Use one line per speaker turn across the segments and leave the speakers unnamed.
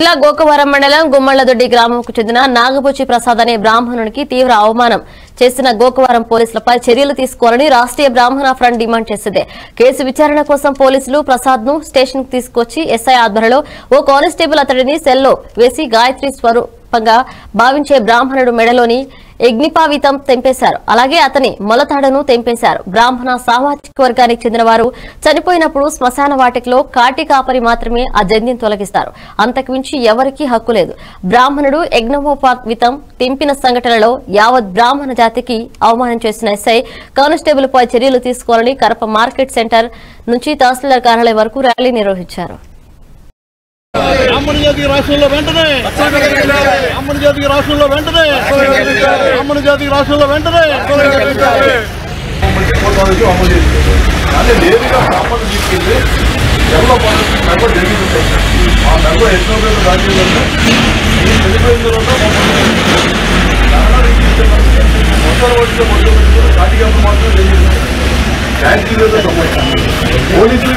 జిల్లా గోకవరం మండలం గుమ్మళ్ళదొడ్డి గ్రామంకు చెందిన నాగబుచ్చి ప్రసాద్ అనే బ్రాహ్మణునికి తీవ్ర అవమానం చేసిన గోకవరం పోలీసులపై చర్యలు తీసుకోవాలని రాష్ట్రీయ బ్రాహ్మణ ఫ్రంట్ డిమాండ్ చేసింది. కేసు విచారణ కోసం పోలీసులు ప్రసాద్ను స్టేషన్ తీసుకొచ్చి ఎస్ఐ ఆధ్వర్యంలో ఓ కానిస్టేబుల్ అతడిని సెల్లో వేసి గాయత్రి స్వరూపంగా భావించే బ్రాహ్మణుడు మెడలోని యజ్ఞిపావితం తెంపేశారు. అలాగే అతని మొలతాడను తెంపేశారు. బ్రాహ్మణ సామాజిక వర్గానికి చెందిన వారు చనిపోయినప్పుడు శ్మశాన వాటికలో కాటి కాపరి మాత్రమే ఆ జంధ్యం తొలగిస్తారు. అంతకు మించి ఎవరికీ హక్కు లేదు. బ్రాహ్మణుడు యజ్ఞోపావితం తెంపిన సంఘటనలో యావత్ బ్రాహ్మణ జాతికి అవమానం చేసిన ఎస్ఐ కానిస్టేబుల్ పై చర్యలు తీసుకోవాలని కరప మార్కెట్ సెంటర్ నుంచి తహసీల్దార్ కార్యాలయం వరకు ర్యాలీ నిర్వహించారు.
బ్రాహ్మణ జాతికి రాష్ట్రంలో వెంటనే. బ్రాహ్మణ జాతికి రాష్ట్రంలో వెంటనే. బ్రాహ్మణ జాతికి రాష్ట్రంలో వెంటనే.
అంటే నేరుగా బ్రాహ్మణులు తీసుకెళ్ళి ఎవరో పనులు నడవ జరిగింది. ఆ నడవ ఎన్నో పేరు రాజ్యంలో ఈ చనిపోయిన తర్వాత మొత్తం వచ్చిన మొత్తం కాటిగా మాత్రం జరిగింది పోలీసులు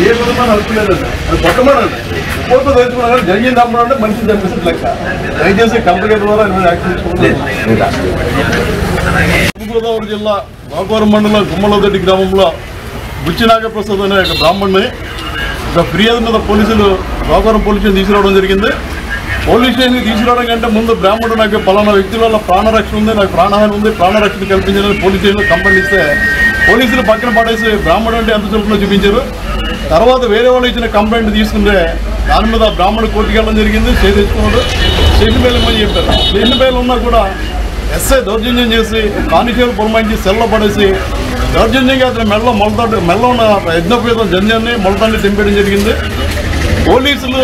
ఏ విధంగా అది పట్టమనండి పోతే తెలుసుకున్నా కానీ జరిగింది అమ్మడం మనిషిని చంపిస్తుంది లెక్క. దయచేసి కంప్లైంట్ ద్వారా తూర్పుగోదావరి జిల్లా గోకవరం మండలం గుమ్మలదొడ్డి గ్రామంలో బుచ్చినాగ ప్రసాద్ అనే ఒక బ్రాహ్మణ్ణి ఒక ఫిర్యాదు మీద పోలీసులు గోకవరం పోలీసులు తీసుకురావడం జరిగింది. పోలీస్ స్టేషన్కి తీసుకురావడం కంటే ముందు బ్రాహ్మణుడు నాకు పలానా వ్యక్తుల వల్ల ప్రాణరక్షణ ఉంది నాకు ప్రాణహాని ఉంది ప్రాణరక్షణ కల్పించాలని పోలీస్ స్టేషన్లో కంప్లైంట్ ఇస్తే పోలీసులు పక్కన పడేసి బ్రాహ్మణుడు అంటే ఎంత చురుకులో చూపించారు. తర్వాత వేరే వాళ్ళు ఇచ్చిన కంప్లైంట్ తీసుకుంటే దాని మీద బ్రాహ్మణ కోర్టుకి వెళ్ళడం జరిగింది. చేయించుకున్నాడు తెచ్చుకున్నాడు. స్టేషన్ బెయిల్ చెప్పారు? స్టేషన్ బెయిల్ ఉన్నా కూడా ఎస్ఐ దౌర్జన్యం చేసి కానిచేరు పురమాయించి సెల్లో పడేసి దౌర్జన్యంగా అతని మెడలో మొలతాడు మెడలో ఉన్న యజ్ఞోపేతం జన్యాన్ని మొలతాన్ని తెంపేయడం జరిగింది. పోలీసులు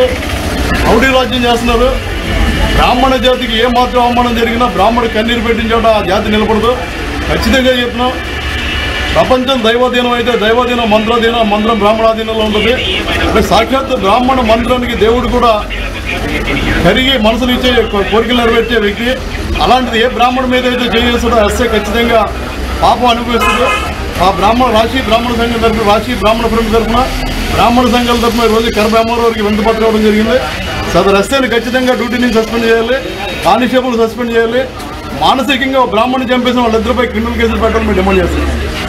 రౌడీ రాజ్యం చేస్తున్నారు. బ్రాహ్మణ జాతికి ఏ మాత్రం అవమానం జరిగినా బ్రాహ్మణ కన్నీరు పెట్టిన చోట ఆ జాతి నిలబడదు. ఖచ్చితంగా చెప్తున్నాం. ప్రపంచం దైవదినం అయితే దైవదినం మంత్రదినం మంత్రం బ్రాహ్మణాధీనంలో ఉంటుంది. సాక్షాత్ బ్రాహ్మణ మంత్రానికి దేవుడు కూడా కరిగి మనసులు ఇచ్చే కో- కోరికలు నెరవేర్చే వ్యక్తి. అలాంటిది ఏ బ్రాహ్మణ మీద అయితే చేస్తుందో అస్తే ఖచ్చితంగా పాపం అనుభవిస్తుందో. ఆ బ్రాహ్మణ రాశి బ్రాహ్మణ సంఘం తరఫున రాశి బ్రాహ్మణ ఫ్రెండ్ తరఫున బ్రాహ్మణ సంఘాల తరఫున ఈరోజు రోజు కర బ్రాహ్మణవారికి వెంటపత్రం ఇవ్వడం జరిగింది. సదరు ఎస్ఐని ఖచ్చితంగా డ్యూటీ నుంచి సస్పెండ్ చేయాలి. కానిస్టేబుల్ సస్పెండ్ చేయాలి. మానసికంగా బ్రాహ్మణ్ చంపేసిన వాళ్ళిద్దరిపై క్రిమినల్ కేసులు పెట్టాలని మేము డిమాండ్ చేస్తున్నాం.